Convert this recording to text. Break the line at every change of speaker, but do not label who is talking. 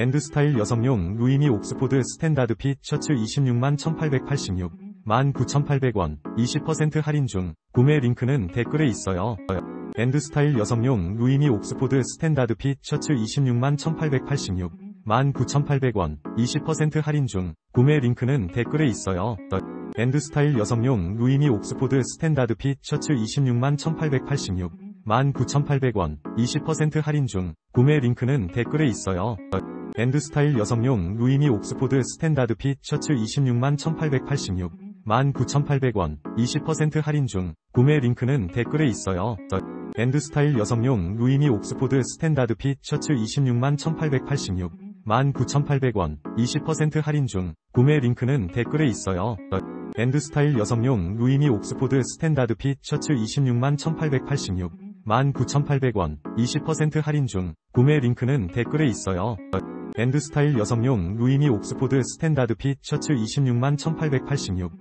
앤드스타일 여성용 루이미 옥스포드 standard fit 셔츠 26만 1886 19,800원 20% 할인 중 구매 링크는 댓글에 있어요. 앤드스타일 여성용 루이미 옥스포드 standard fit 셔츠 26만 1886 19,800원 20% 할인 중 구매 링크는 댓글에 있어요. 앤드스타일 여성용 루이미 옥스포드 standard fit 셔츠 26만 1886 19,800원 20% 할인 중 구매 링크는 댓글에 있어요. 앤드스타일 여성용 루이미 옥스포드 standard fit 셔츠 26만 1886 19,800원 20% 할인 중 구매 링크는 댓글에 있어요. 앤드스타일 여성용 루이미 옥스포드 standard fit 셔츠 26만 1886 19,800원 20% 할인 중 구매 링크는 댓글에 있어요. 앤드스타일 여성용 루이미 옥스포드 standard fit 셔츠 26만 1886 19,800원 20% 할인 중 구매 링크는 댓글에 있어요. 밴드 스타일 여성용 루이미 옥스포드 스탠다드 핏 셔츠 26만 1886